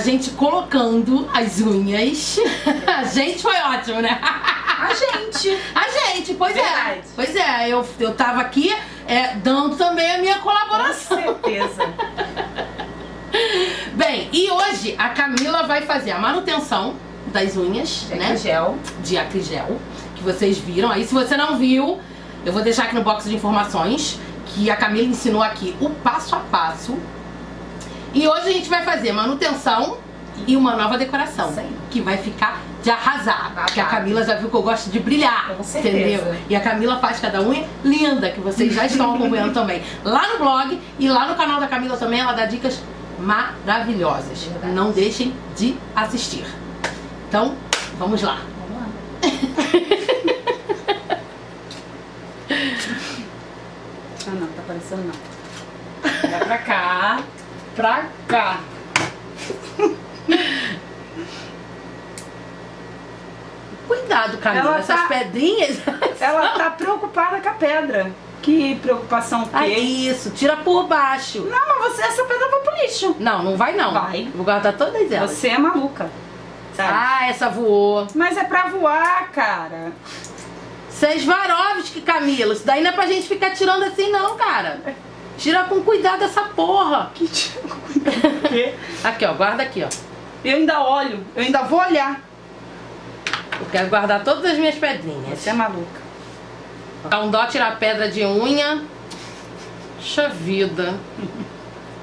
a gente colocando as unhas. A gente foi ótimo, né? A gente. A gente, pois é. Verdade. é. Pois é, eu, eu tava aqui é, dando também a minha colaboração. Com certeza. Bem, e hoje a Camila vai fazer a manutenção das unhas, De né? gel. De acrigel, que vocês viram aí. Se você não viu, eu vou deixar aqui no box de informações que a Camila ensinou aqui o passo a passo. E hoje a gente vai fazer manutenção e uma nova decoração, aí. que vai ficar de arrasar. Porque a Camila já viu que eu gosto de brilhar, Com certeza. entendeu? E a Camila faz cada unha linda, que vocês já estão acompanhando também lá no blog e lá no canal da Camila também, ela dá dicas maravilhosas. Verdade. Não deixem de assistir. Então, vamos lá. Vamos lá. Ah, não, tá parecendo não. Vai pra cá. Pra cá. Cuidado, Camila, Ela essas tá- pedrinhas. Ela tá preocupada com a pedra. Que preocupação que. Ah, isso, tira por baixo. Não, mas você, essa pedra vai pro lixo. Não, não vai não. Vai. Vou guardar todas elas. Você é maluca. Sabe? Ah, essa voou. Mas é pra voar, cara. Sesvarovski, Camila. Isso daí não é pra gente ficar tirando assim não, cara. Tira com cuidado essa porra. Que tipo de quê? Aqui, ó, guarda aqui, ó. Eu ainda olho, eu ainda vou olhar. Eu quero guardar todas as minhas pedrinhas. Você é maluca. Dá um dó tirar pedra de unha. Puxa vida.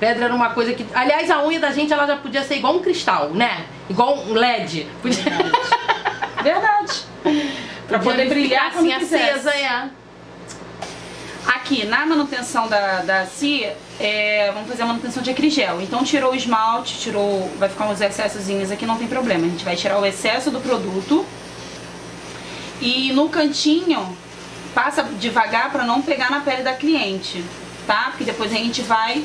Pedra era uma coisa que. Aliás, a unha da gente ela já podia ser igual um cristal, né? Igual um LED. Podia... Verdade. Pra poder brilhar assim acesa. é. Aqui, na manutenção da, da CIA, é, vamos fazer a manutenção de acrigel. Então tirou o esmalte, tirou, vai ficar uns excessozinhos aqui, não tem problema. A gente vai tirar o excesso do produto. E no cantinho, passa devagar para não pegar na pele da cliente, tá? Porque depois a gente vai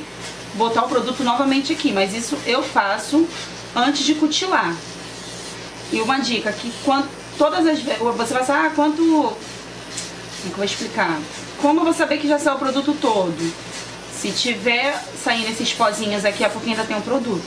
botar o produto novamente aqui. Mas isso eu faço antes de cutilar. E uma dica, que quando, todas as você vai saber, ah, quanto como é que eu vou explicar? Como eu vou saber que já saiu o produto todo? Se tiver saindo esses pozinhos aqui, é porque ainda tem um produto.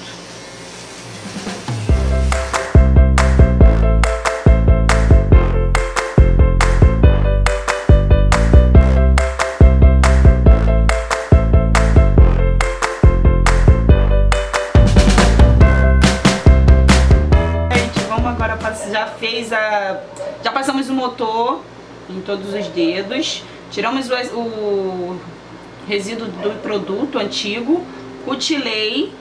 Já fez a. Já passamos o motor em todos os dedos. Tiramos o, o resíduo do produto antigo. Cutilei.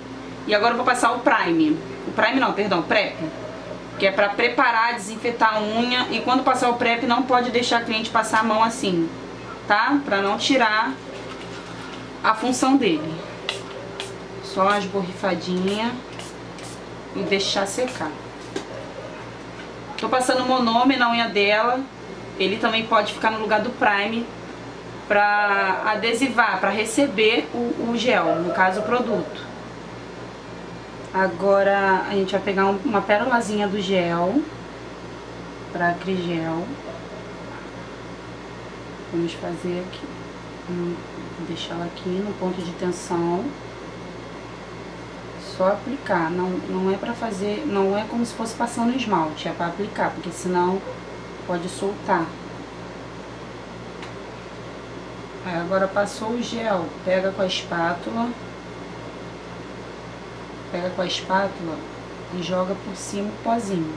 E agora vou passar o prime. O prime não, perdão, prep. Que é pra preparar, desinfetar a unha. E quando passar o prep, não pode deixar a cliente passar a mão assim. Tá? Pra não tirar a função dele. Só as borrifadinhas e deixar secar. Tô passando monome na unha dela. Ele também pode ficar no lugar do prime pra adesivar, pra receber o, o gel, no caso o produto. Agora a gente vai pegar um- uma pérolazinha do gel pra acrigel. Vamos fazer aqui. Hum, deixar ela aqui no ponto de tensão só aplicar, não, não é pra fazer, não é como se fosse passando esmalte, é pra aplicar, porque senão pode soltar. Aí agora passou o gel, pega com a espátula, pega com a espátula e joga por cima o pozinho.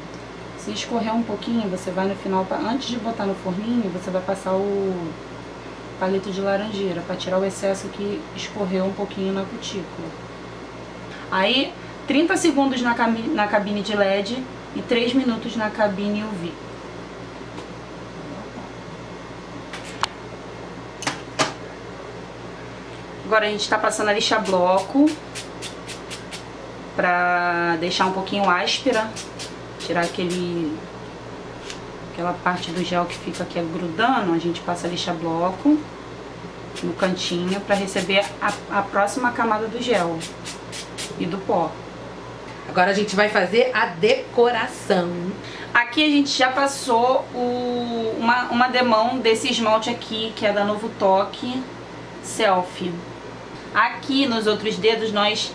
Se escorrer um pouquinho, você vai no final, antes de botar no forninho, você vai passar o palito de laranjeira pra tirar o excesso que escorreu um pouquinho na cutícula. Aí, 30 segundos na, na cabine de LED e 3 minutos na cabine UV. Agora a gente tá passando a lixa bloco pra deixar um pouquinho áspera, tirar aquele aquela parte do gel que fica aqui grudando, a gente passa a lixa bloco no cantinho pra receber a, a próxima camada do gel e do pó. Agora a gente vai fazer a decoração. Aqui a gente já passou o, uma, uma demão desse esmalte aqui, que é da Novo Toque Selfie. Aqui nos outros dedos nós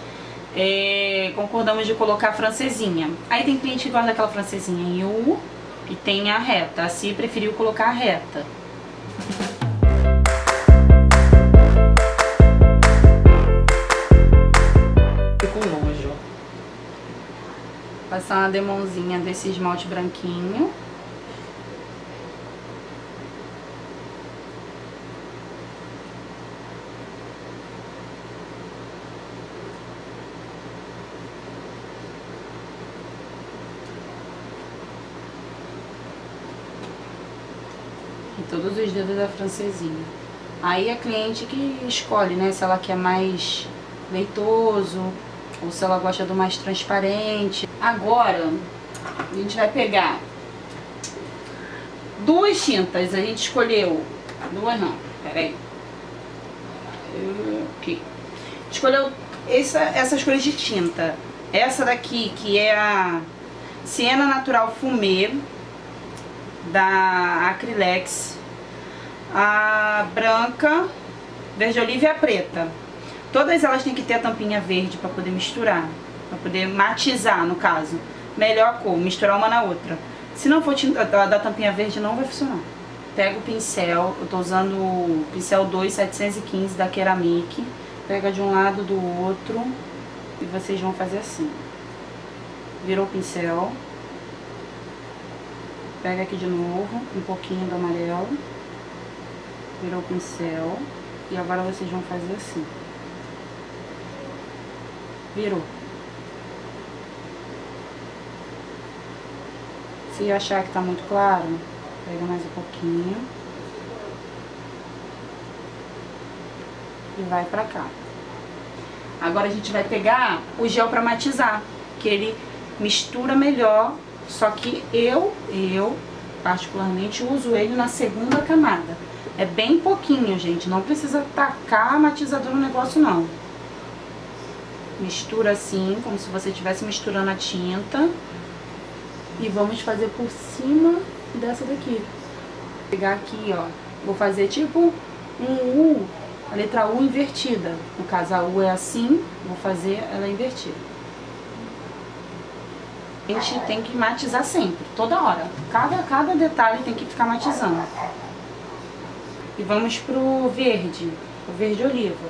é, concordamos de colocar a francesinha. Aí tem cliente que gosta daquela francesinha em U e tem a reta. A Si preferiu colocar a reta. com nojo. Passar uma demãozinha desse esmalte branquinho. Todos os dedos da francesinha. Aí a cliente que escolhe, né? Se ela quer mais leitoso ou se ela gosta do mais transparente. Agora, a gente vai pegar duas tintas. A gente escolheu... Duas não, peraí. Aqui. Escolheu essa, essas cores de tinta. Essa daqui, que é a Siena Natural Fumê, da Acrylex. A branca, verde oliva e a preta. Todas elas têm que ter a tampinha verde para poder misturar, para poder matizar, no caso. Melhor cor, misturar uma na outra. Se não for tinta da, tampinha verde, não vai funcionar. Pega o pincel, eu tô usando o pincel 2715 da Keramic. Pega de um lado do outro e vocês vão fazer assim. Virou o pincel. Pega aqui de novo, um pouquinho do amarelo. Virou o pincel. E agora vocês vão fazer assim. Virou. Se achar que tá muito claro, pega mais um pouquinho. E vai pra cá. Agora a gente vai pegar o gel pra matizar, que ele mistura melhor, só que eu, eu particularmente uso ele na segunda camada. É bem pouquinho, gente, não precisa tacar matizador no negócio não. Mistura assim, como se você estivesse misturando a tinta. E vamos fazer por cima dessa daqui. Vou pegar aqui, ó. Vou fazer tipo um U, a letra U invertida. No caso, a U é assim, vou fazer ela invertida. A gente tem que matizar sempre, toda hora. Cada, cada detalhe tem que ficar matizando. E vamos pro verde, o verde oliva.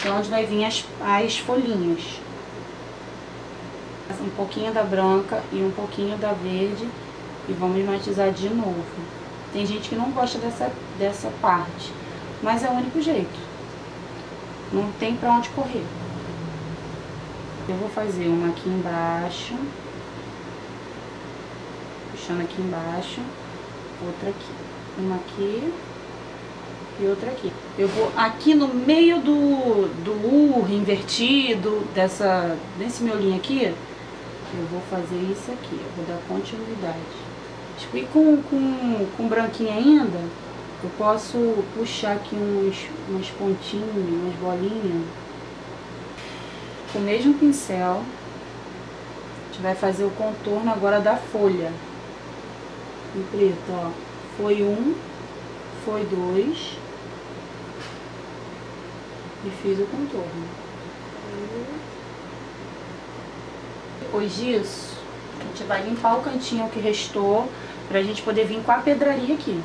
Que é onde vai vir as, as folhinhas um pouquinho da branca e um pouquinho da verde e vamos matizar de novo. Tem gente que não gosta dessa, dessa parte, mas é o único jeito. Não tem pra onde correr. Eu vou fazer uma aqui embaixo, puxando aqui embaixo, outra aqui, uma aqui e outra aqui. Eu vou aqui no meio do, do U invertido, dessa, desse miolinho aqui, eu vou fazer isso aqui, eu vou dar continuidade. E com, com, com branquinho ainda, eu posso puxar aqui uns, umas pontinhas, umas bolinhas. Com o mesmo pincel, a gente vai fazer o contorno agora da folha. Em preto, ó. Foi um, foi dois. E fiz o contorno. Depois disso, a gente vai limpar o cantinho que restou pra gente poder vir com a pedraria aqui.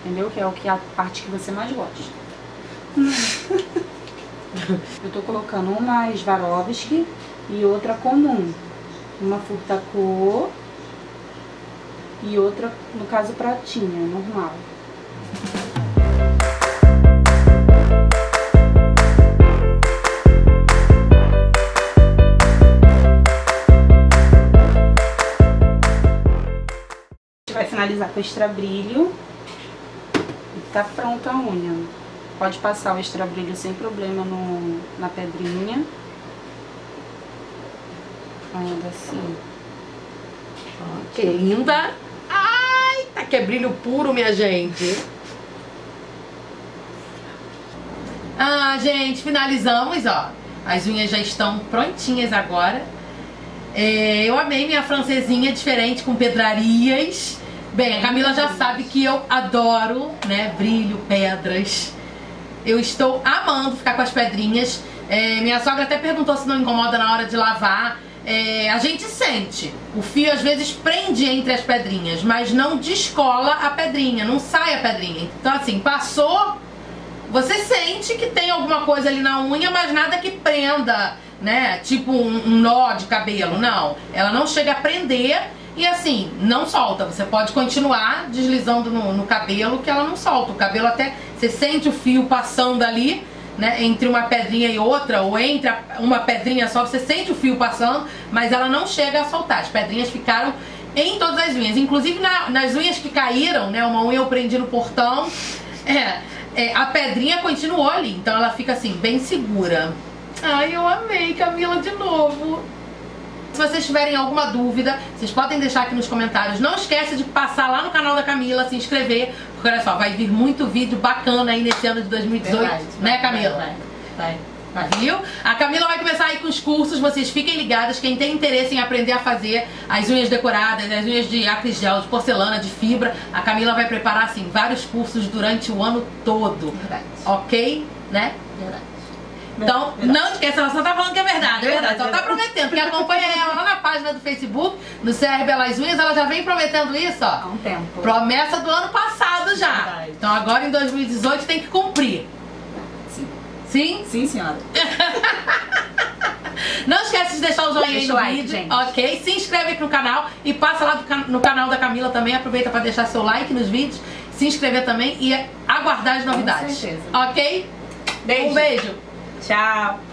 Entendeu? Que é o que a parte que você mais gosta. Eu tô colocando uma Swarovski e outra comum. Uma Furtacor e outra, no caso, pratinha, normal. Finalizar com extra brilho e tá pronta a unha. Pode passar o extra brilho sem problema no, na pedrinha. Ainda assim. Que linda! Ai, tá que é brilho puro, minha gente. Ah, gente, finalizamos, ó. As unhas já estão prontinhas agora. É, eu amei minha francesinha diferente com pedrarias. Bem, a Camila já sabe que eu adoro, né, brilho, pedras. Eu estou amando ficar com as pedrinhas. É, minha sogra até perguntou se não incomoda na hora de lavar. É, a gente sente. O fio às vezes prende entre as pedrinhas, mas não descola a pedrinha, não sai a pedrinha. Então, assim, passou, você sente que tem alguma coisa ali na unha, mas nada que prenda, né? Tipo um, um nó de cabelo. Não. Ela não chega a prender e assim, não solta. Você pode continuar deslizando no, no cabelo que ela não solta. O cabelo até. Você sente o fio passando ali né, entre uma pedrinha e outra, ou entre uma pedrinha só, você sente o fio passando, mas ela não chega a soltar. As pedrinhas ficaram em todas as unhas, inclusive na, nas unhas que caíram, né, uma unha eu prendi no portão, é, é, a pedrinha continuou ali, então ela fica assim, bem segura. Ai, eu amei, Camila, de novo. Se vocês tiverem alguma dúvida, vocês podem deixar aqui nos comentários. Não esquece de passar lá no canal da Camila, se inscrever, porque olha só, vai vir muito vídeo bacana aí nesse ano de 2018, Verdade, né Camila? Vai, vai. vai. Viu? A Camila vai começar aí com os cursos, vocês fiquem ligados, quem tem interesse em aprender a fazer as unhas decoradas, as unhas de acris gel, de porcelana, de fibra, a Camila vai preparar assim vários cursos durante o ano todo. Verdade. Ok? Né? Verdade. Então, não esqueça, ela só tá falando que é verdade, é verdade. Só tá prometendo, porque acompanha ela lá na página do Facebook, no CR Belas Unhas, ela já vem prometendo isso, ó. Há um tempo. Promessa do ano passado já. Verdade. Então agora em 2018 tem que cumprir. Sim. Sim? Sim, senhora. Não esquece de deixar o joinha aí no like, vídeo, gente. ok? Se inscreve aqui no canal e passa lá no canal da Camila também. Aproveita para deixar seu like nos vídeos, se inscrever também e aguardar as novidades. Com certeza. Ok? Beijo. Um beijo. Tchau.